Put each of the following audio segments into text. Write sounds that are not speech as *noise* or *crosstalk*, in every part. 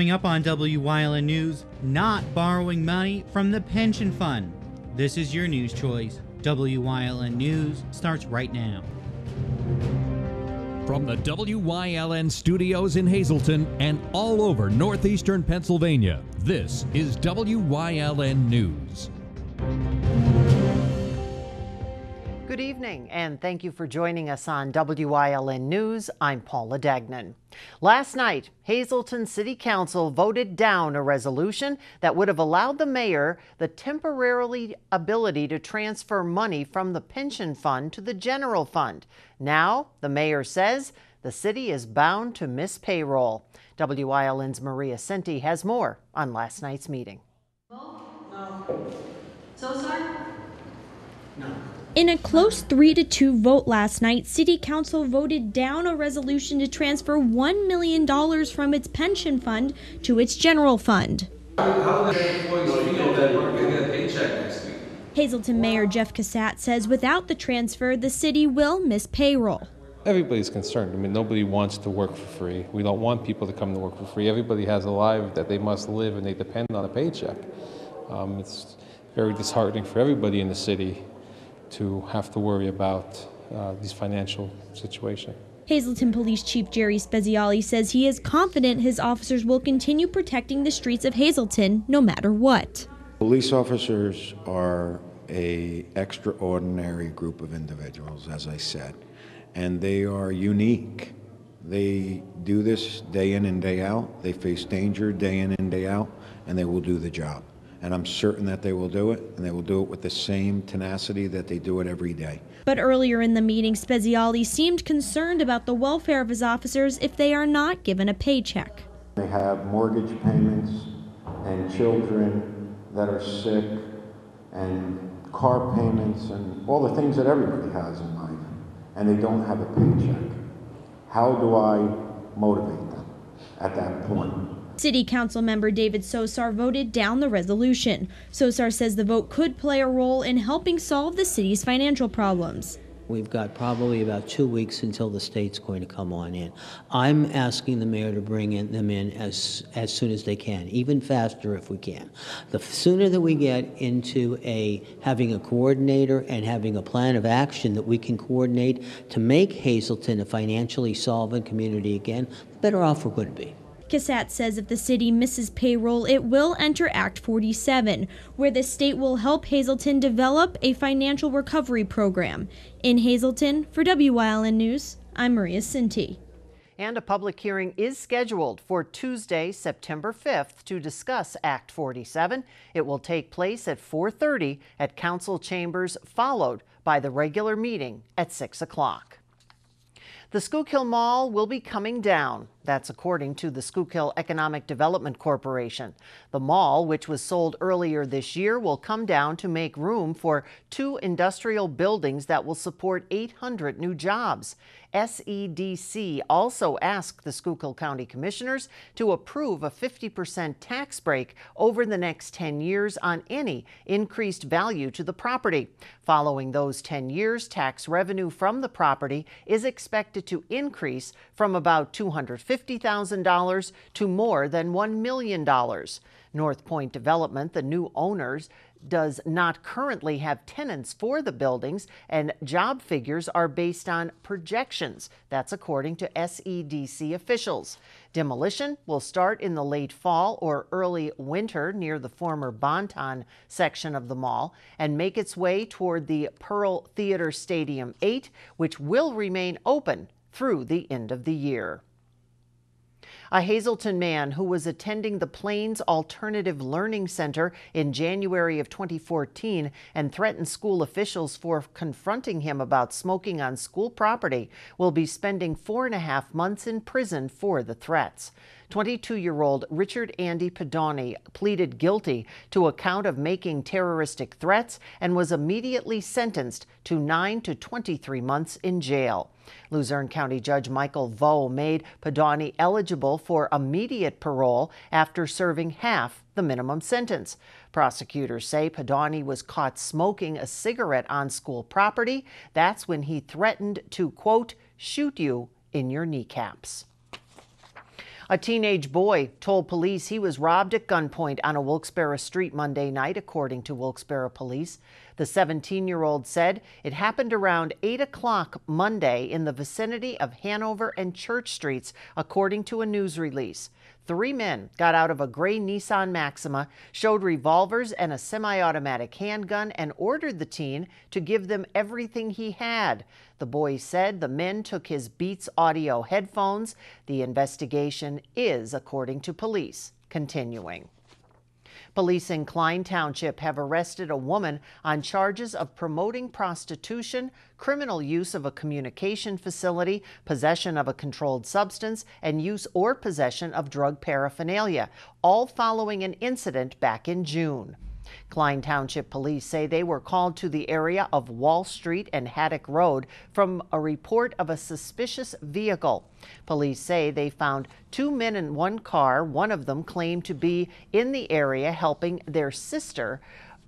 Coming up on WYLN News, not borrowing money from the pension fund. This is your news choice. WYLN News starts right now. From the WYLN studios in Hazleton and all over northeastern Pennsylvania, this is WYLN News. Good evening, and thank you for joining us on WYLN News. I'm Paula Dagnan. Last night, Hazleton City Council voted down a resolution that would have allowed the mayor the temporarily ability to transfer money from the pension fund to the general fund. Now, the mayor says the city is bound to miss payroll. WYLN's Maria Senti has more on last night's meeting. Um, no. Sosar? No. In a close 3 to 2 vote last night, City Council voted down a resolution to transfer $1 million from its pension fund to its general fund. Hazleton Mayor Jeff Cusat says without the transfer, the city will miss payroll. Everybody's concerned. I mean, nobody wants to work for free. We don't want people to come to work for free. Everybody has a life that they must live and they depend on a paycheck. Um, it's very disheartening for everybody in the city to have to worry about uh, this financial situation. Hazleton Police Chief Jerry Speziale says he is confident his officers will continue protecting the streets of Hazleton no matter what. Police officers are a extraordinary group of individuals, as I said, and they are unique. They do this day in and day out. They face danger day in and day out, and they will do the job and I'm certain that they will do it, and they will do it with the same tenacity that they do it every day. But earlier in the meeting, Speziale seemed concerned about the welfare of his officers if they are not given a paycheck. They have mortgage payments and children that are sick and car payments and all the things that everybody has in life, and they don't have a paycheck. How do I motivate them at that point? City Council member David Sosar voted down the resolution. Sosar says the vote could play a role in helping solve the city's financial problems. We've got probably about two weeks until the state's going to come on in. I'm asking the mayor to bring in, them in as as soon as they can, even faster if we can. The sooner that we get into a having a coordinator and having a plan of action that we can coordinate to make Hazleton a financially solvent community again, the better off we're going to be. Cusat says if the city misses payroll, it will enter Act 47, where the state will help Hazleton develop a financial recovery program. In Hazleton, for WYLN News, I'm Maria Sinti. And a public hearing is scheduled for Tuesday, September 5th to discuss Act 47. It will take place at 4:30 at Council Chambers, followed by the regular meeting at 6 o'clock. The Schuylkill Mall will be coming down. That's according to the Schuylkill Economic Development Corporation. The mall, which was sold earlier this year, will come down to make room for two industrial buildings that will support 800 new jobs. SEDC also asked the Schuylkill County Commissioners to approve a 50% tax break over the next 10 years on any increased value to the property. Following those 10 years, tax revenue from the property is expected to increase from about $250,000 to more than $1 million. North Point Development, the new owners, does not currently have tenants for the buildings, and job figures are based on projections. That's according to SEDC officials. Demolition will start in the late fall or early winter near the former Bon-Ton section of the mall and make its way toward the Pearl Theater Stadium 8, which will remain open through the end of the year. A Hazleton man who was attending the Plains Alternative Learning Center in January of 2014 and threatened school officials for confronting him about smoking on school property will be spending four and a half months in prison for the threats. 22 year old Richard Andy Padoni pleaded guilty to a count of making terroristic threats and was immediately sentenced to 9 to 23 months in jail. Luzerne County Judge Michael Vough made Padoni eligible for immediate parole after serving half the minimum sentence. Prosecutors say Padoni was caught smoking a cigarette on school property. That's when he threatened to, quote, shoot you in your kneecaps. A teenage boy told police he was robbed at gunpoint on a Wilkes-Barre street Monday night, according to Wilkes-Barre police. The 17 year old said it happened around 8 o'clock Monday in the vicinity of Hanover and Church Streets, according to a news release. Three men got out of a gray Nissan Maxima, showed revolvers and a semi automatic handgun, and ordered the teen to give them everything he had. The boy said the men took his Beats audio headphones. The investigation is, according to police, continuing. Police in Kline Township have arrested a woman on charges of promoting prostitution, criminal use of a communication facility, possession of a controlled substance, and use or possession of drug paraphernalia, all following an incident back in June. Kline Township Police say they were called to the area of Wall Street and Haddock Road from a report of a suspicious vehicle. Police say they found two men in one car. One of them claimed to be in the area helping their sister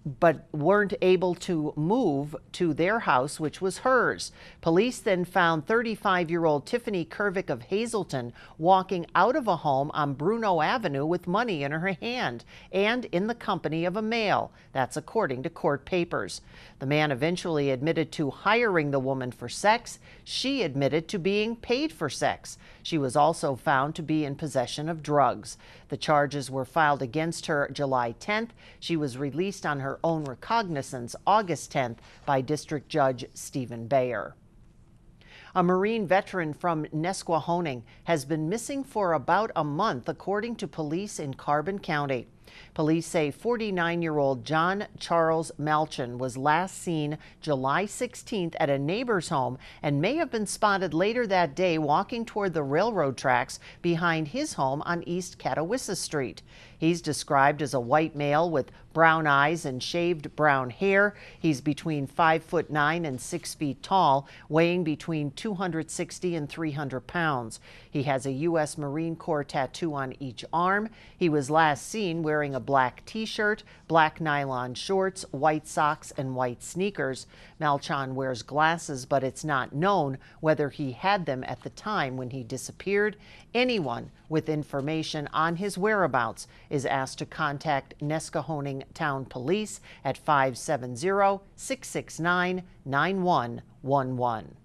but weren't able to move to their house, which was hers. Police then found 35 year old Tiffany Kervick of Hazleton walking out of a home on Bruno Avenue with money in her hand and in the company of a male. That's according to court papers. The man eventually admitted to hiring the woman for sex. She admitted to being paid for sex. She was also found to be in possession of drugs. The charges were filed against her July 10th. She was released on her own recognizance August 10th by District Judge Stephen Bayer. A Marine veteran from Nesquehoning has been missing for about a month, according to police in Carbon County. Police say 49 year old John Charles Malchin was last seen July 16th at a neighbor's home and may have been spotted later that day walking toward the railroad tracks behind his home on East Catawissa Street. He's described as a white male with brown eyes and shaved brown hair. He's between 5 foot 9 and 6 feet tall, weighing between 260 and 300 pounds. He has a U.S. Marine Corps tattoo on each arm. He was last seen wearing a black t-shirt, black nylon shorts, white socks, and white sneakers. Malchon wears glasses, but it's not known whether he had them at the time when he disappeared. Anyone with information on his whereabouts is asked to contact Nesquehoning Town Police at 570 669 9111.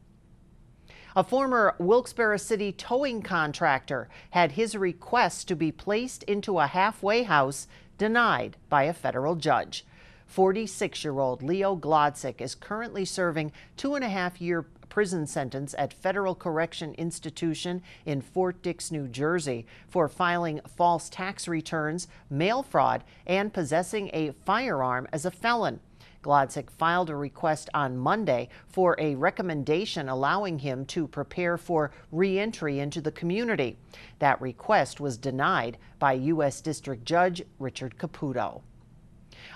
A former Wilkes-Barre City towing contractor had his request to be placed into a halfway house denied by a federal judge. 46 year old Leo Glodzik is currently serving two and a half year prison sentence at Federal Correction Institution in Fort Dix, New Jersey for filing false tax returns, mail fraud, and possessing a firearm as a felon. Glodzik filed a request on Monday for a recommendation allowing him to prepare for reentry into the community. That request was denied by U.S. District Judge Richard Caputo.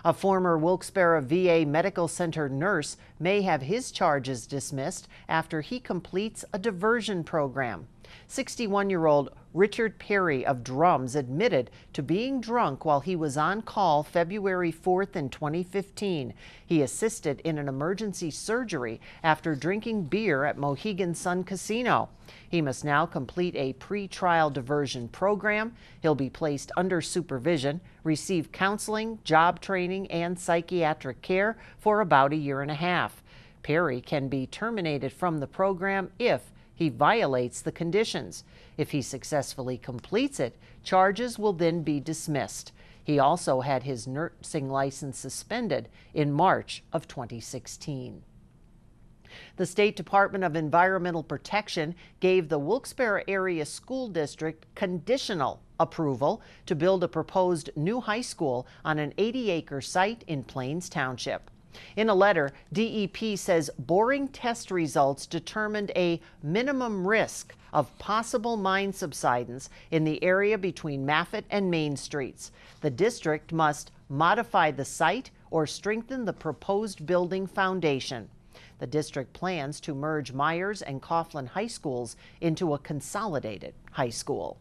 A former Wilkes-Barre VA Medical Center nurse may have his charges dismissed after he completes a diversion program. 61 year old Richard Perry of Drums admitted to being drunk while he was on call February 4th in 2015. He assisted in an emergency surgery after drinking beer at Mohegan Sun Casino. He must now complete a pre-trial diversion program. He'll be placed under supervision, receive counseling, job training, and psychiatric care for about a year and a half. Perry can be terminated from the program if he violates the conditions. If he successfully completes it, charges will then be dismissed. He also had his nursing license suspended in March of 2016. The State Department of Environmental Protection gave the Wilkes-Barre Area School District conditional approval to build a proposed new high school on an 80-acre site in Plains Township. In a letter, DEP says boring test results determined a minimum risk of possible mine subsidence in the area between Maffett and Main Streets. The district must modify the site or strengthen the proposed building foundation. The district plans to merge Myers and Coughlin High Schools into a consolidated high school.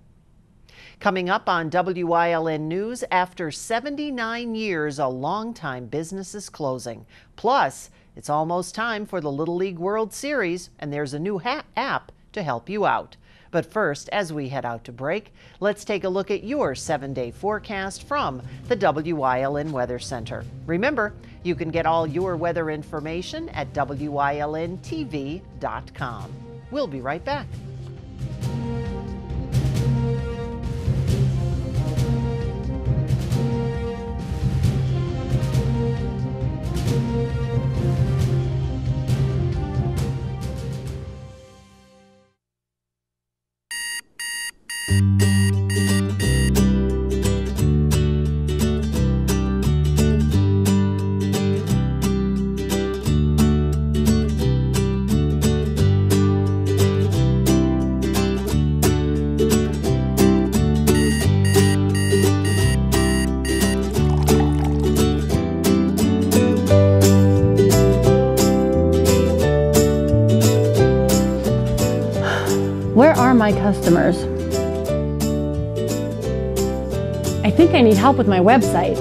Coming up on WYLN News, after 79 years, a longtime business is closing. Plus, it's almost time for the Little League World Series, and there's a new app to help you out. But first, as we head out to break, let's take a look at your seven day forecast from the WYLN Weather Center. Remember, you can get all your weather information at WYLNTV.com. We'll be right back. My customers? I think I need help with my website.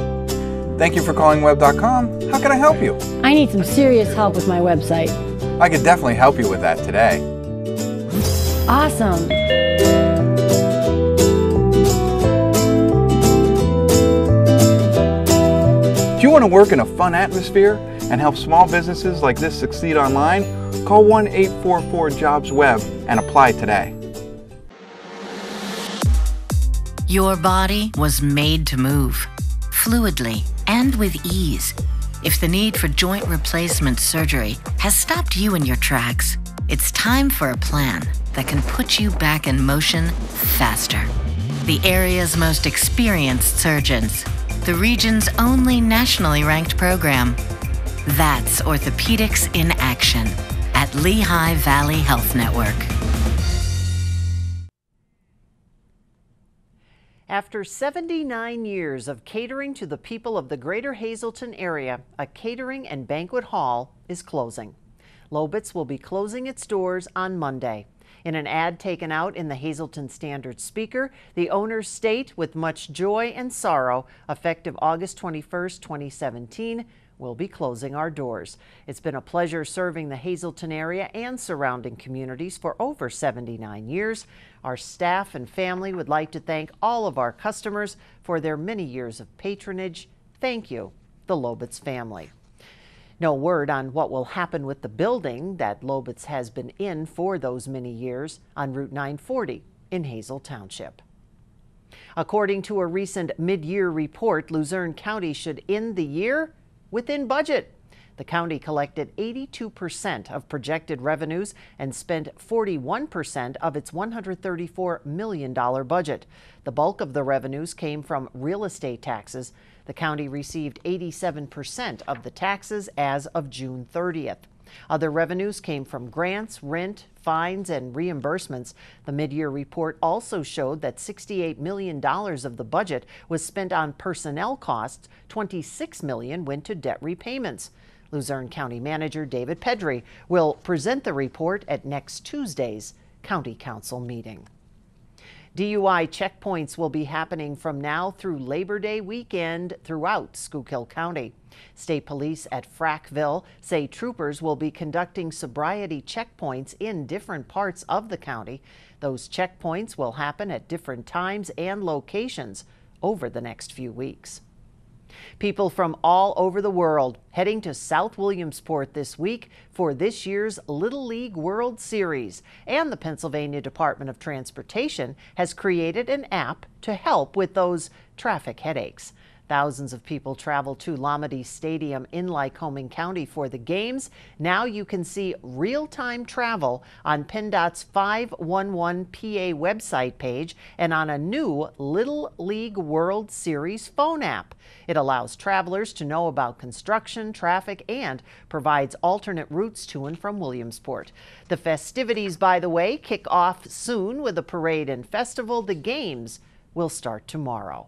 Thank you for calling web.com. How can I help you? I need some serious help with my website. I could definitely help you with that today. Awesome. Do you want to work in a fun atmosphere and help small businesses like this succeed online? Call 1 844 JOBS Web and apply today. Your body was made to move fluidly and with ease. If the need for joint replacement surgery has stopped you in your tracks, it's time for a plan that can put you back in motion faster. The area's most experienced surgeons, the region's only nationally ranked program. That's Orthopedics in Action at Lehigh Valley Health Network. After 79 years of catering to the people of the greater Hazleton area, a catering and banquet hall is closing. Lobitz will be closing its doors on Monday. In an ad taken out in the Hazleton Standard Speaker, the owners state with much joy and sorrow, effective August 21, 2017, we'll be closing our doors. It's been a pleasure serving the Hazleton area and surrounding communities for over 79 years. Our staff and family would like to thank all of our customers for their many years of patronage. Thank you, the Lobitz family. No word on what will happen with the building that Lobitz has been in for those many years on Route 940 in Hazle Township. According to a recent mid year report, Luzerne County should end the year within budget. The county collected 82% of projected revenues and spent 41% of its $134 million budget. The bulk of the revenues came from real estate taxes. The county received 87% of the taxes as of June 30th. Other revenues came from grants, rent, fines, and reimbursements. The mid-year report also showed that $68 million of the budget was spent on personnel costs. 26 million went to debt repayments. Luzerne County Manager David Pedri will present the report at next Tuesday's County Council meeting. DUI checkpoints will be happening from now through Labor Day weekend throughout Schuylkill County. State police at Frackville say troopers will be conducting sobriety checkpoints in different parts of the county. Those checkpoints will happen at different times and locations over the next few weeks. People from all over the world heading to South Williamsport this week for this year's Little League World Series. And the Pennsylvania Department of Transportation has created an app to help with those traffic headaches. Thousands of people travel to Lamade Stadium in Lycoming County for the games. Now you can see real-time travel on PennDOT's 511 PA website page and on a new Little League World Series phone app. It allows travelers to know about construction, traffic, and provides alternate routes to and from Williamsport. The festivities, by the way, kick off soon with a parade and festival. The games will start tomorrow.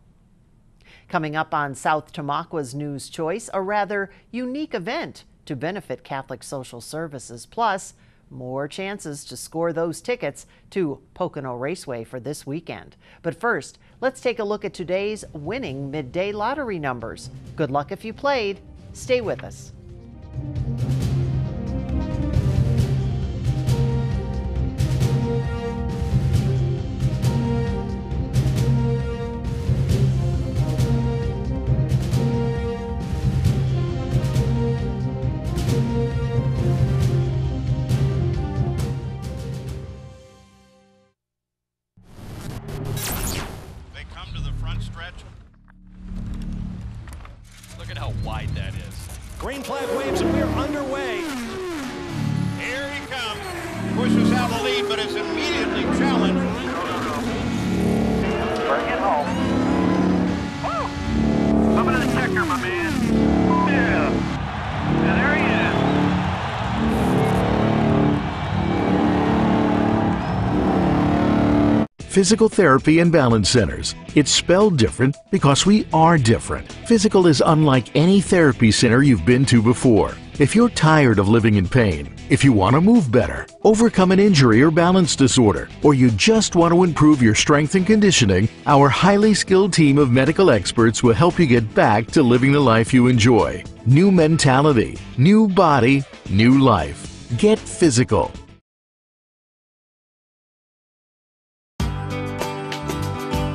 Coming up on South Tamakwa's News Choice, a rather unique event to benefit Catholic Social Services. Plus, more chances to score those tickets to Pocono Raceway for this weekend. But first, let's take a look at today's winning midday lottery numbers. Good luck if you played. Stay with us. Physical Therapy and Balance Centers. It's spelled different because we are different. Physical is unlike any therapy center you've been to before. If you're tired of living in pain, if you want to move better, overcome an injury or balance disorder, or you just want to improve your strength and conditioning, our highly skilled team of medical experts will help you get back to living the life you enjoy. New mentality, new body, new life. Get physical.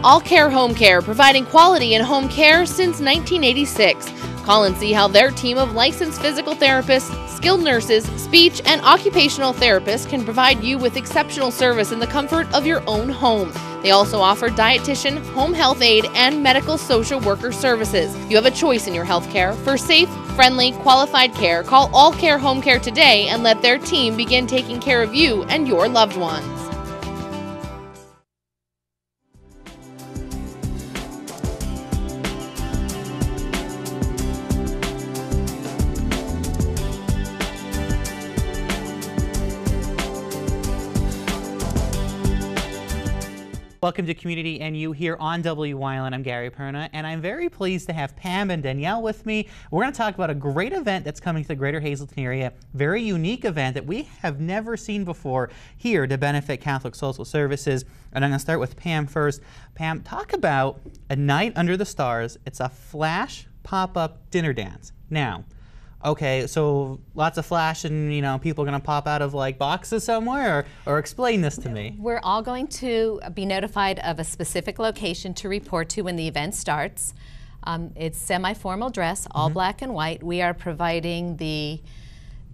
All Care Home Care, providing quality in home care since 1986. Call and see how their team of licensed physical therapists, skilled nurses, speech, and occupational therapists can provide you with exceptional service in the comfort of your own home. They also offer dietitian, home health aide, and medical social worker services. You have a choice in your health care. For safe, friendly, qualified care, call All Care Home Care today and let their team begin taking care of you and your loved ones. Welcome to Community NU here on WYLN. I'm Gary Perna, and I'm very pleased to have Pam and Danielle with me. We're going to talk about a great event that's coming to the greater Hazleton area, very unique event that we have never seen before here to benefit Catholic Social Services. And I'm going to start with Pam first. Pam, talk about A Night Under the Stars. It's a flash pop-up dinner dance. Now, okay, so lots of flash and, you know, people are going to pop out of like boxes somewhere, or, or explain this to me. We're all going to be notified of a specific location to report to when the event starts. Um, it's semi-formal dress, all Mhm. black and white. We are providing the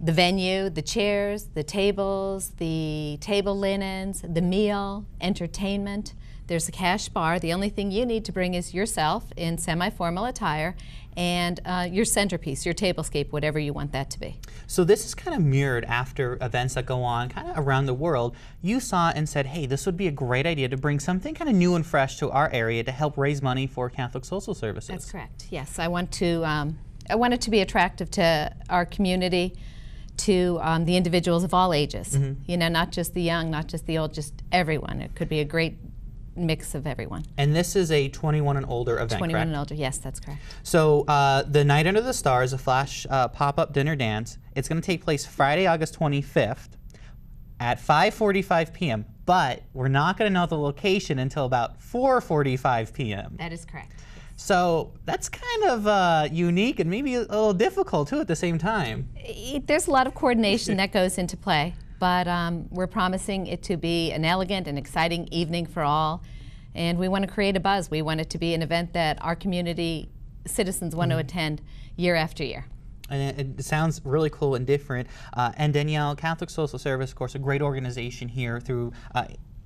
the venue, the chairs, the tables, the table linens, the meal, entertainment. There's a cash bar. The only thing you need to bring is yourself in semi-formal attire and uh, your centerpiece, your tablescape, whatever you want that to be. So this is kind of mirrored after events that go on kind of around the world. You saw and said, hey, this would be a great idea to bring something kind of new and fresh to our area to help raise money for Catholic Social Services. That's correct. Yes, I want to. Um, I want it to be attractive to our community, to um, the individuals of all ages. Mhm. You know, not just the young, not just the old, just everyone. It could be a great mix of everyone. And this is a 21 and older event, 21 correct? and older. Yes, that's correct. So uh, the Night Under the Stars, a flash uh, pop-up dinner dance. It's going to take place Friday, August 25th at 5:45 p.m. But we're not going to know the location until about 4:45 p.m. That is correct. So that's kind of uh, unique and maybe a little difficult too at the same time. There's a lot of coordination that goes into play, but um, we're promising it to be an elegant and exciting evening for all. And we want to create a buzz. We want it to be an event that our community citizens want to Mhm. attend year after year. And it, it sounds really cool and different. Uh, and Danielle, Catholic Social Service, of course, a great organization here through. Uh,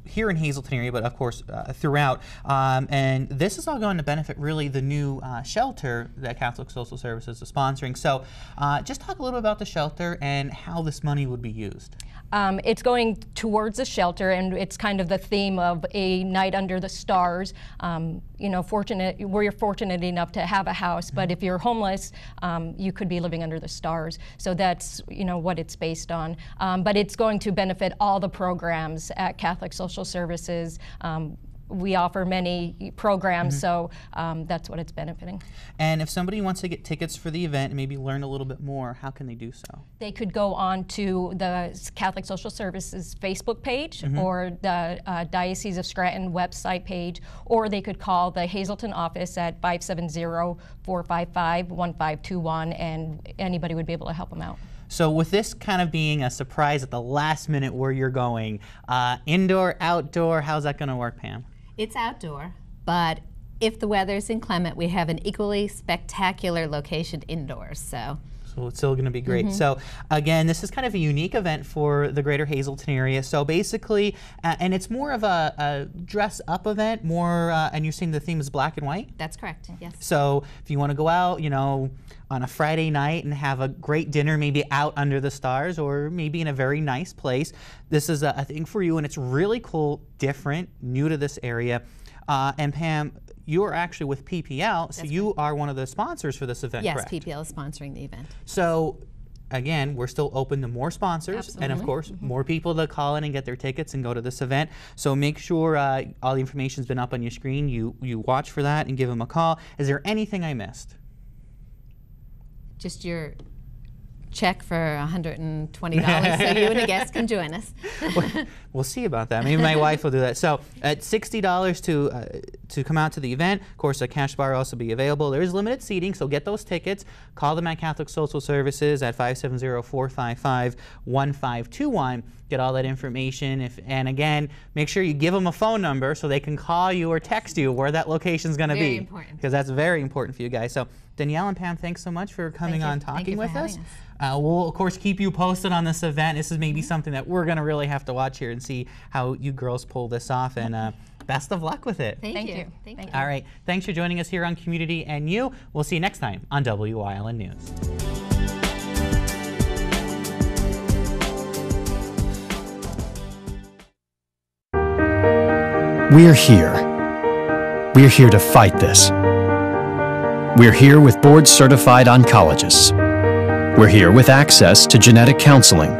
here in Hazleton area, but of course uh, throughout. Um, and this is all going to benefit really the new uh, shelter that Catholic Social Services is sponsoring. So uh, just talk a little bit about the shelter and how this money would be used. Um, it's going towards a shelter, and it's kind of the theme of a night under the stars. Um, you know, fortunate we're fortunate enough to have a house, but if you're homeless, um, you could be living under the stars. So that's you know what it's based on. Um, but it's going to benefit all the programs at Catholic Social Services. Um, we offer many programs, Mhm. so um, that's what it's benefiting. And if somebody wants to get tickets for the event and maybe learn a little bit more, how can they do so? They could go on to the Catholic Social Services Facebook page Mhm. or the uh, Diocese of Scranton website page, or they could call the Hazleton office at 570-455-1521 and anybody would be able to help them out. So with this kind of being a surprise at the last minute where you're going, uh, indoor, outdoor, how's that going to work, Pam? It's outdoor, but if the weather's inclement, we have an equally spectacular location indoors. So So it's still going to be great. Mhm. So again, this is kind of a unique event for the Greater Hazleton area. So basically, uh, and it's more of a, a dress up event, more. Uh, and you're saying the theme is black and white. That's correct. Yes. So if you want to go out, you know, on a Friday night and have a great dinner, maybe out under the stars or maybe in a very nice place, this is a, a thing for you. And it's really cool, different, new to this area. Uh, and Pam, you're actually with PPL, so you are one of the sponsors for this event, Yes, correct? PPL is sponsoring the event. So again, we're still open to more sponsors and of Absolutely. course more people to call in and get their tickets and go to this event. So make sure uh, all the information's been up on your screen. You you watch for that and give them a call. Is there anything I missed? Just your check for $120 so you and a guest can join us. *laughs* We'll see about that. Maybe my wife will do that. So at sixty dollars to uh, to come out to the event. Of course, a cash bar will also be available. There is limited seating, so get those tickets. Call the Matt Catholic Social Services at 570-455-1521. Get all that information. If and again, make sure you give them a phone number so they can call you or text you where that location is going to be. Very important. Because that's very important for you guys. So Danielle and Pam, thanks so much for coming on talking with us. us. Uh, we'll of course keep you posted on this event. This is maybe something that we're going to really have to watch here and see how you girls pull this off. And uh, best of luck with it. Thank, Thank you. you. Thank you. All right. Thanks for joining us here on Community and You. We'll see you next time on WYLN News. We're here. We're here to fight this. We're here with board certified oncologists. We're here with access to genetic counseling,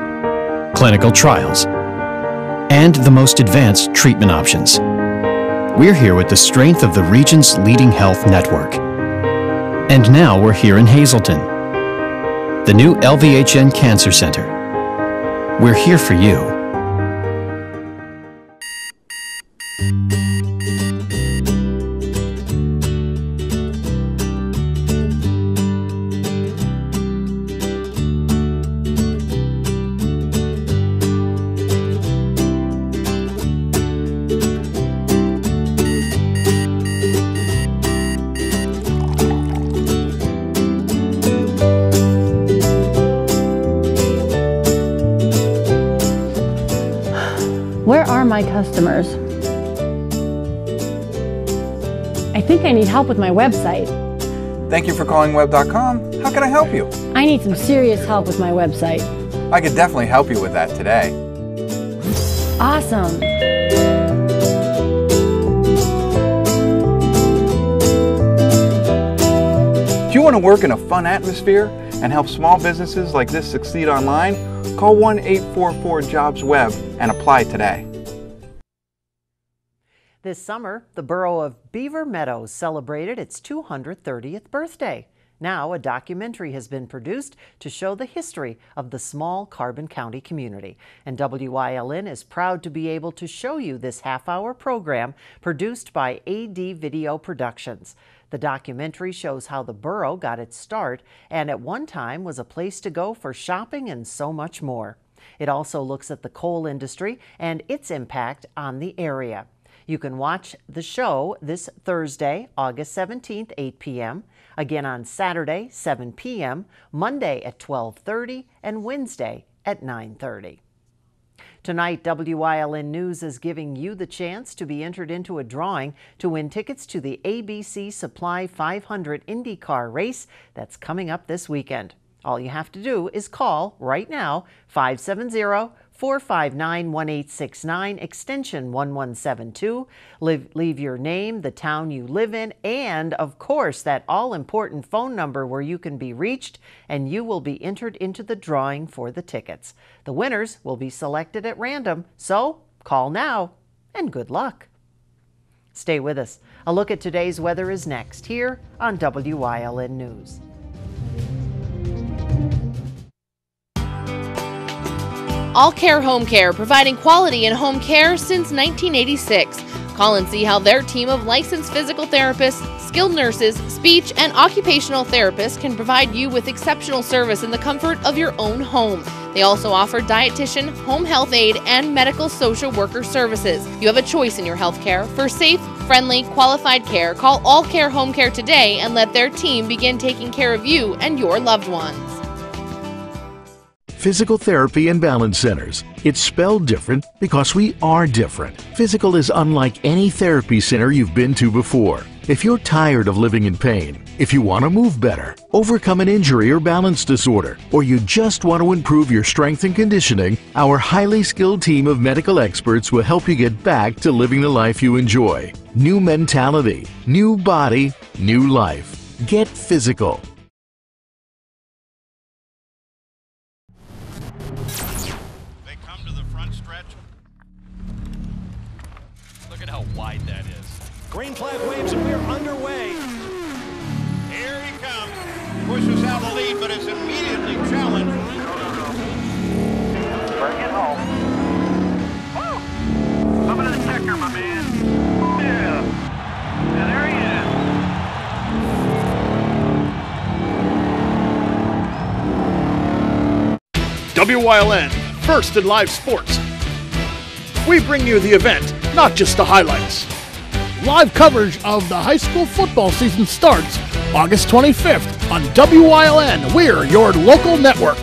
clinical trials, and the most advanced treatment options. We're here with the strength of the region's leading health network. And now we're here in Hazleton, the new LVHN Cancer Center. We're here for you. My customers? I think I need help with my website. Thank you for calling web.com. How can I help you? I need some serious help with my website. I could definitely help you with that today. Awesome. Do you want to work in a fun atmosphere and help small businesses like this succeed online? Call 1 844 Jobs Web and apply today. This summer, the borough of Beaver Meadows celebrated its 230th birthday. Now, a documentary has been produced to show the history of the small Carbon County community. And WYLN is proud to be able to show you this half hour program produced by AD Video Productions. The documentary shows how the borough got its start and at one time was a place to go for shopping and so much more. It also looks at the coal industry and its impact on the area. You can watch the show this Thursday, August 17th, 8 p.m., again on Saturday, 7 p.m., Monday at 12:30, and Wednesday at 9:30. Tonight, WYLN News is giving you the chance to be entered into a drawing to win tickets to the ABC Supply 500 IndyCar race that's coming up this weekend. All you have to do is call right now 570 459 1869, extension 1172. Leave, leave your name, the town you live in, and of course, that all important phone number where you can be reached, and you will be entered into the drawing for the tickets. The winners will be selected at random, so call now and good luck. Stay with us. A look at today's weather is next here on WYLN News. All Care Home Care, providing quality in home care since 1986. Call and see how their team of licensed physical therapists, skilled nurses, speech, and occupational therapists can provide you with exceptional service in the comfort of your own home. They also offer dietitian, home health aide, and medical social worker services. You have a choice in your health care. For safe, friendly, qualified care, call All Care Home Care today and let their team begin taking care of you and your loved ones. Physical Therapy and Balance Centers. It's spelled different because we are different. Physical is unlike any therapy center you've been to before. If you're tired of living in pain, if you want to move better, overcome an injury or balance disorder, or you just want to improve your strength and conditioning, our highly skilled team of medical experts will help you get back to living the life you enjoy. New mentality, new body, new life. Get physical. Front stretch. Look at how wide that is. Green flag waves and we're underway. Here he comes. Pushes out the lead, but is immediately challenged. Bring it home. Woo! Up to the checker, my man. Yeah. And there he is. WYLN, first in live sports. We bring you the event, not just the highlights. Live coverage of the high school football season starts August 25th on WYLN. We're your local network.